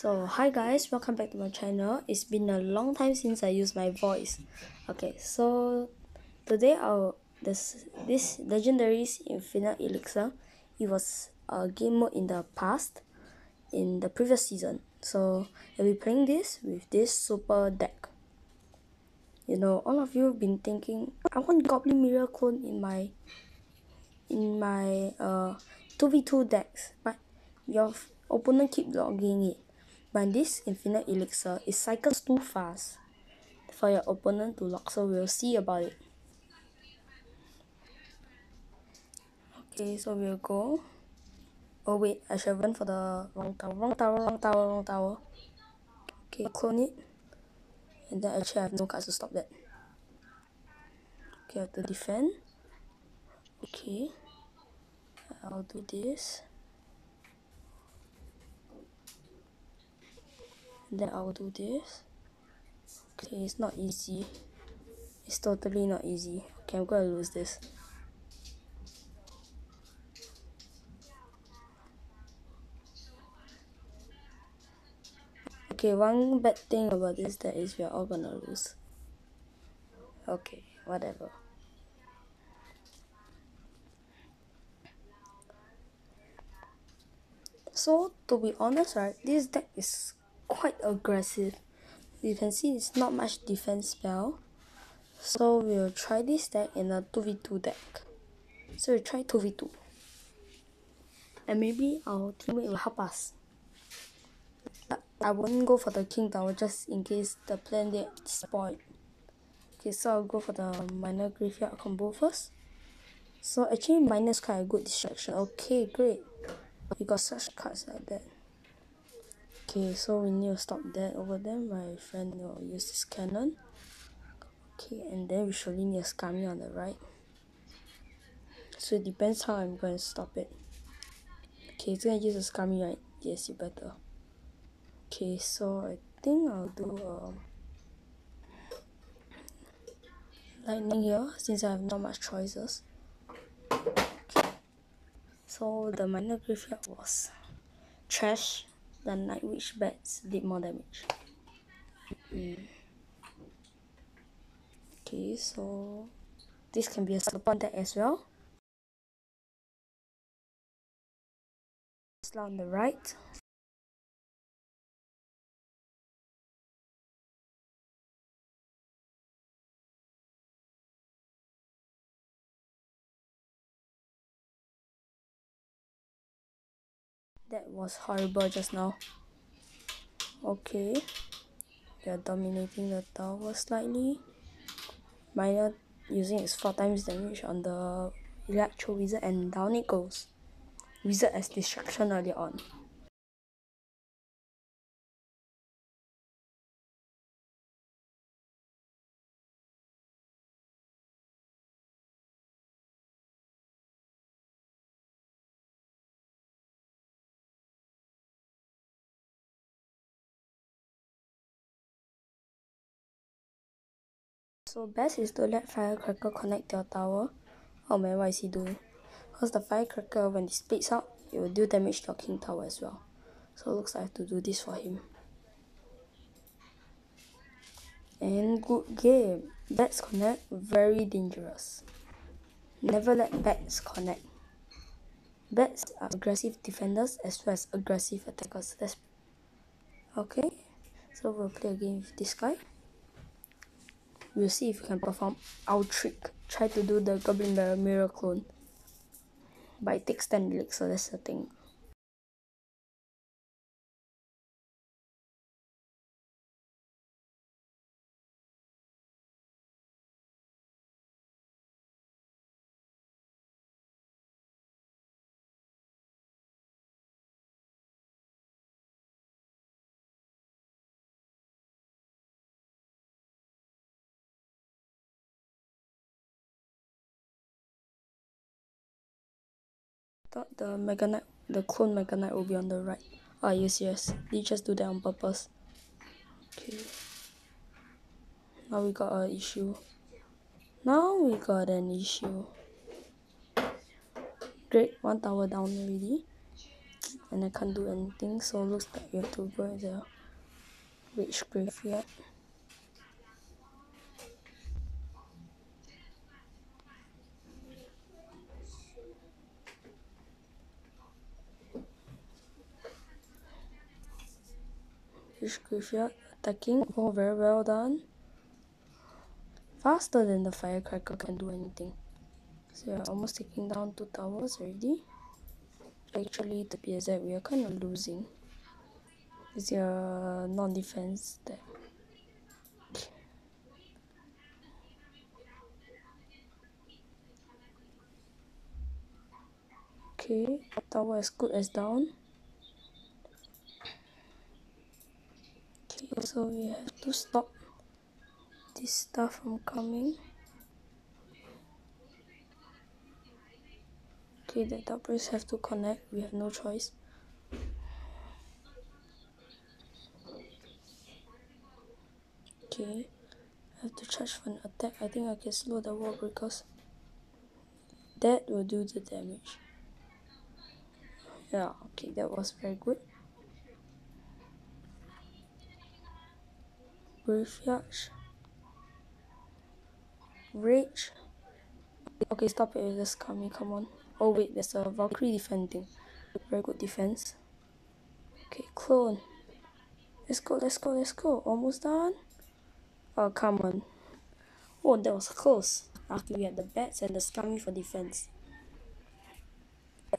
So hi guys, welcome back to my channel. It's been a long time since I used my voice. Okay, so today I'll this this legendaries infinite elixir. It was a game mode in the past, in the previous season. So I'll be playing this with this super deck. You know, all of you have been thinking, I want Goblin Mirror clone in my in my uh 2v2 decks, but your opponent keep logging it. But this infinite elixir, it cycles too fast for your opponent to lock, so we'll see about it. Okay, so we'll go. Oh wait, I should run for the wrong tower, wrong tower, wrong tower, wrong tower. Okay, clone it. And then actually I have no cards to stop that. Okay, I have to defend. Okay. I'll do this. Then I'll do this. Okay it's not easy. It's totally not easy. Okay I'm gonna lose this. Okay one bad thing about this that is we're all gonna lose. Okay whatever. So to be honest right this deck is quite aggressive. You can see it's not much defense spell. So we'll try this deck in a 2v2 deck. So we try 2v2. And maybe our teammate will help us. I won't go for the king tower just in case the plan gets spoiled. Okay, so I'll go for the Miner graveyard combo first. So actually minus quite a good distraction. Okay, great. We got such cards like that. Okay, so we need to stop that over there. My friend will use this cannon. Okay, and then we surely need a Skarmy on the right. So it depends how I'm going to stop it. Okay, it's going to use a Skarmy, right? Yes, you better. Okay, so I think I'll do a um, lightning here since I have not much choices. Okay. So the Miner graveyard was trash the Night Witch bats did more damage. Mm. Okay, so this can be a support deck as well. Slow on the right. That was horrible just now. Okay. They're dominating the tower slightly. Miner using its 4 times damage on the Electro Wizard and down it goes. Wizard as distraction earlier on. So best is to let Firecracker connect your tower. Oh man, what is he doing? Because the Firecracker, when it splits out, it will do damage to your King Tower as well. So looks like I have to do this for him. And good game. Bats connect, very dangerous. Never let bats connect. Bats are aggressive defenders as well as aggressive attackers. That's okay. So we'll play a game with this guy. We'll see if we can perform our trick. Try to do the Goblin Mirror, mirror clone. But it takes 10 licks, so that's the thing. Thought the Mega Knight, the clone Mega Knight will be on the right. Ah, yes, yes. They just do that on purpose. Okay. Now we got an issue. Now we got an issue. Great, one tower down already. and I can't do anything so looks like you have to go in the rage graveyard Graveyard attacking. Oh very well done. Faster than the firecracker can do anything. So we're almost taking down two towers already. Actually be exact we are kind of losing. It's your non-defense there? Okay tower as good as down okay so we have to stop this stuff from coming Okay, the doubles have to connect. We have no choice. Okay, I have to charge for an attack. I think I can slow the wall because that will do the damage. Yeah, okay, that was very good. Graveyard. Rage. Okay, stop it. Just coming. Come on. Oh wait, there's a Valkyrie defending. Very good defense. Okay, clone. Let's go, let's go, let's go. Almost done. Oh, come on. Oh, that was close. After we had the bats and the Skarmy for defense.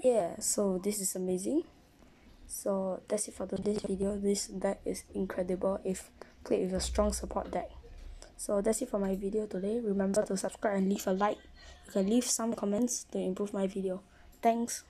Yeah, so this is amazing. So that's it for today's video. This deck is incredible if played with a strong support deck. So that's it for my video today. Remember to subscribe and leave a like. You can leave some comments to improve my video. Thanks.